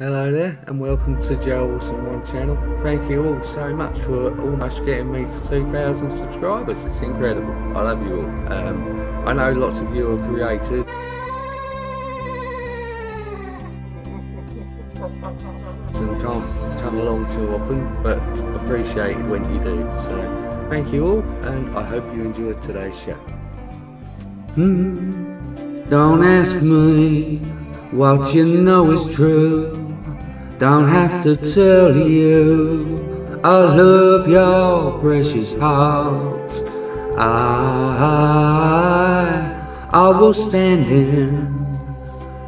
Hello there, and welcome to Joe Awesome One channel. Thank you all so much for almost getting me to 2,000 subscribers. It's incredible. I love you all. Um, I know lots of you are creators. and can't come along too often, but appreciate when you do. So, thank you all, and I hope you enjoyed today's show. Hmm, don't ask me what you know is true. Don't have to tell you I love your precious heart. I, I was standing,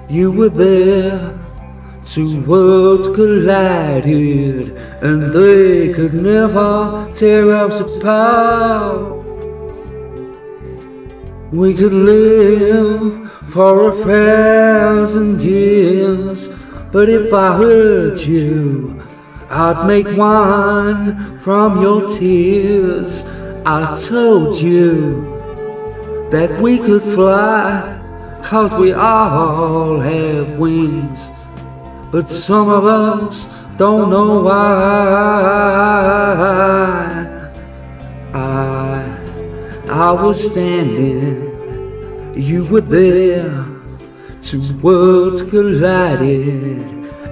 you were there. Two worlds collided, and they could never tear us apart. We could live for a thousand years but if I hurt you, I'd make wine from your tears. I told you that we could fly, cause we all have wings. But some of us don't know why. I, I was standing, you were there. Two worlds collided,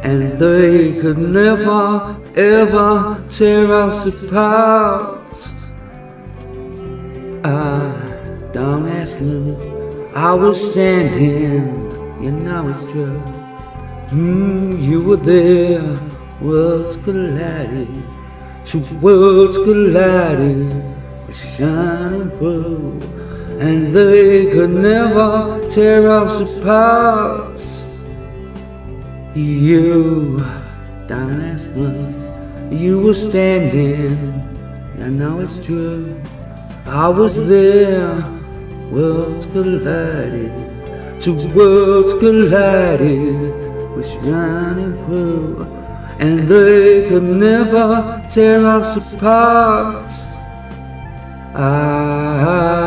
and they could never, ever tear us apart. Ah, don't ask me, I was standing, you know it's true. Hmm, you were there, worlds collided, two worlds collided, shining through and they could never tear us apart. You, down ask me, you were standing, I know it's true. I was there, worlds collided, two worlds collided, was shining through, and they could never tear us apart. I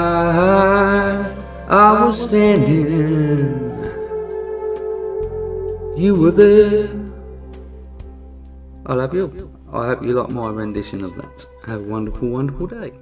standing, you were there. I love you. I hope you like my rendition of that. Have a wonderful, wonderful day.